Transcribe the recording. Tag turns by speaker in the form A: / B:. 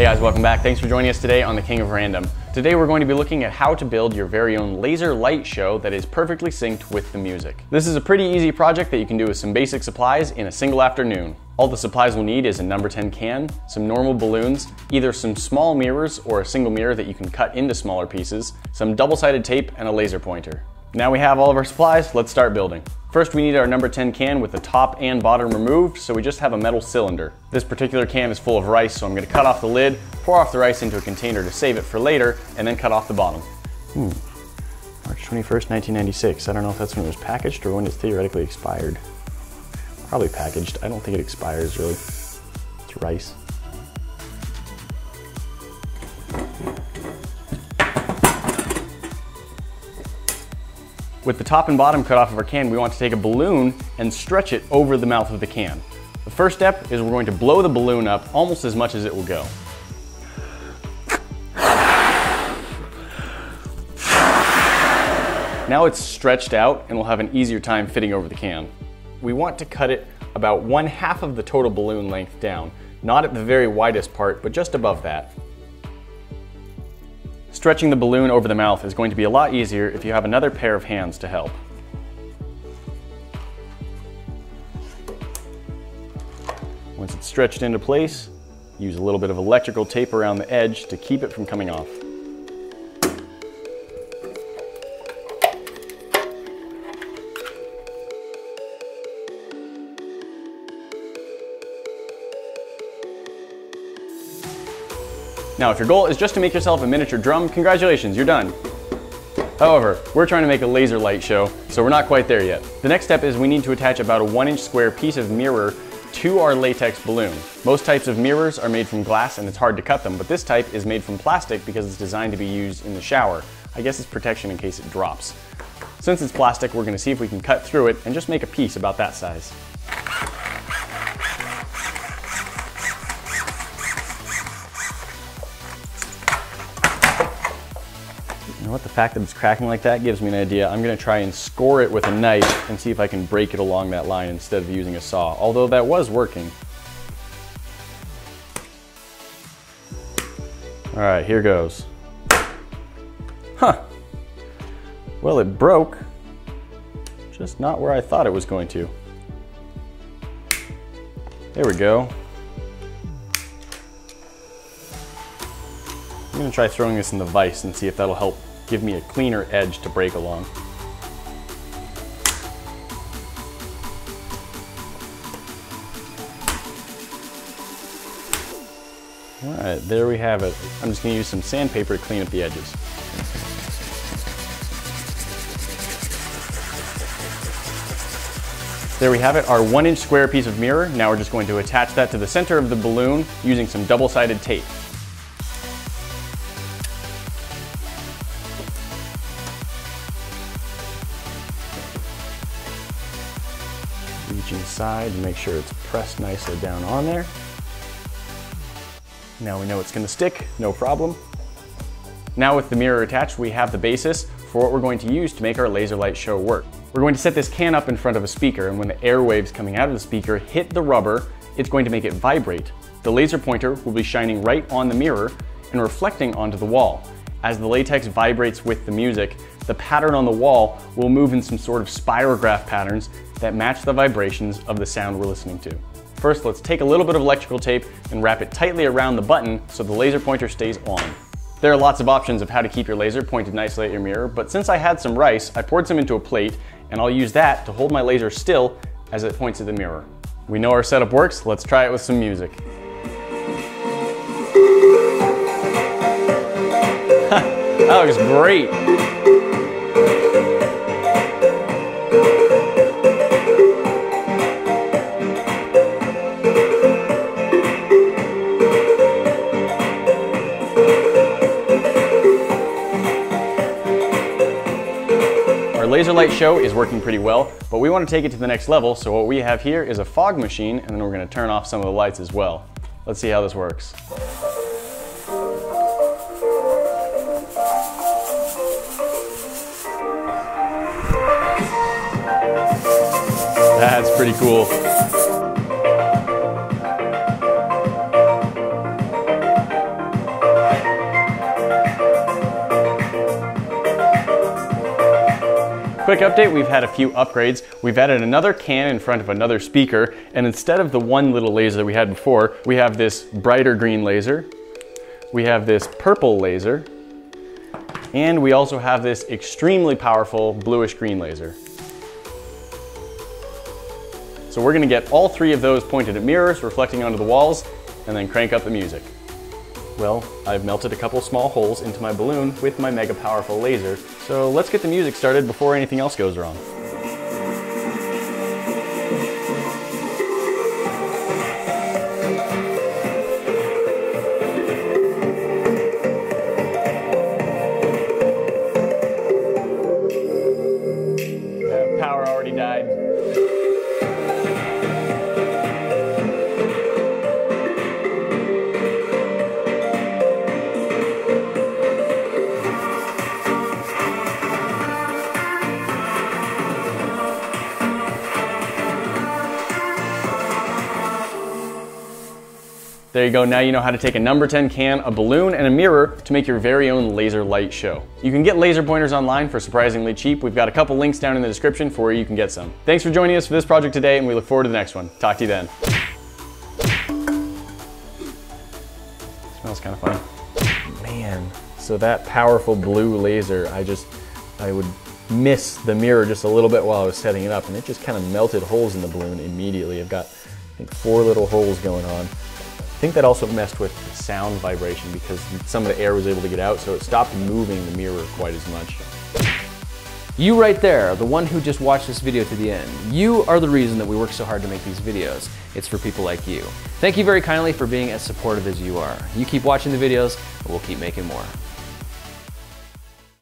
A: Hey guys, welcome back. Thanks for joining us today on The King of Random. Today we're going to be looking at how to build your very own laser light show that is perfectly synced with the music. This is a pretty easy project that you can do with some basic supplies in a single afternoon. All the supplies we'll need is a number 10 can, some normal balloons, either some small mirrors or a single mirror that you can cut into smaller pieces, some double-sided tape, and a laser pointer. Now we have all of our supplies, let's start building. First we need our number 10 can with the top and bottom removed, so we just have a metal cylinder. This particular can is full of rice, so I'm gonna cut off the lid, pour off the rice into a container to save it for later, and then cut off the bottom. Hmm. March 21st, 1996. I don't know if that's when it was packaged or when it theoretically expired. Probably packaged. I don't think it expires really. It's rice. With the top and bottom cut off of our can, we want to take a balloon and stretch it over the mouth of the can. The first step is we're going to blow the balloon up almost as much as it will go. Now it's stretched out and we'll have an easier time fitting over the can. We want to cut it about one half of the total balloon length down, not at the very widest part, but just above that. Stretching the balloon over the mouth is going to be a lot easier if you have another pair of hands to help. Once it's stretched into place, use a little bit of electrical tape around the edge to keep it from coming off. Now, if your goal is just to make yourself a miniature drum, congratulations, you're done. However, we're trying to make a laser light show, so we're not quite there yet. The next step is we need to attach about a one inch square piece of mirror to our latex balloon. Most types of mirrors are made from glass and it's hard to cut them, but this type is made from plastic because it's designed to be used in the shower. I guess it's protection in case it drops. Since it's plastic, we're gonna see if we can cut through it and just make a piece about that size. Know what, the fact that it's cracking like that gives me an idea. I'm gonna try and score it with a knife and see if I can break it along that line instead of using a saw, although that was working. All right, here goes. Huh. Well, it broke, just not where I thought it was going to. There we go. I'm gonna try throwing this in the vise and see if that'll help give me a cleaner edge to break along. All right, there we have it. I'm just gonna use some sandpaper to clean up the edges. There we have it, our one inch square piece of mirror. Now we're just going to attach that to the center of the balloon using some double-sided tape. Reach inside make sure it's pressed nicely down on there. Now we know it's gonna stick, no problem. Now with the mirror attached, we have the basis for what we're going to use to make our laser light show work. We're going to set this can up in front of a speaker and when the air waves coming out of the speaker hit the rubber, it's going to make it vibrate. The laser pointer will be shining right on the mirror and reflecting onto the wall. As the latex vibrates with the music, the pattern on the wall will move in some sort of spirograph patterns that match the vibrations of the sound we're listening to. First, let's take a little bit of electrical tape and wrap it tightly around the button so the laser pointer stays on. There are lots of options of how to keep your laser pointed nicely at your mirror, but since I had some rice, I poured some into a plate and I'll use that to hold my laser still as it points at the mirror. We know our setup works, let's try it with some music. Looks great. Our laser light show is working pretty well, but we want to take it to the next level, so what we have here is a fog machine, and then we're going to turn off some of the lights as well. Let's see how this works. That's pretty cool. Quick update, we've had a few upgrades. We've added another can in front of another speaker, and instead of the one little laser that we had before, we have this brighter green laser, we have this purple laser, and we also have this extremely powerful bluish green laser. So we're gonna get all three of those pointed at mirrors, reflecting onto the walls, and then crank up the music. Well, I've melted a couple small holes into my balloon with my mega powerful laser, so let's get the music started before anything else goes wrong. There you go, now you know how to take a number 10 can, a balloon, and a mirror to make your very own laser light show. You can get laser pointers online for surprisingly cheap. We've got a couple links down in the description for where you can get some. Thanks for joining us for this project today, and we look forward to the next one. Talk to you then. Smells kind of funny. Man, so that powerful blue laser, I just, I would miss the mirror just a little bit while I was setting it up, and it just kind of melted holes in the balloon immediately. I've got, I think, four little holes going on. I think that also messed with sound vibration because some of the air was able to get out, so it stopped moving the mirror quite as much.
B: You right there, the one who just watched this video to the end, you are the reason that we work so hard to make these videos. It's for people like you. Thank you very kindly for being as supportive as you are. You keep watching the videos, and we'll keep making more.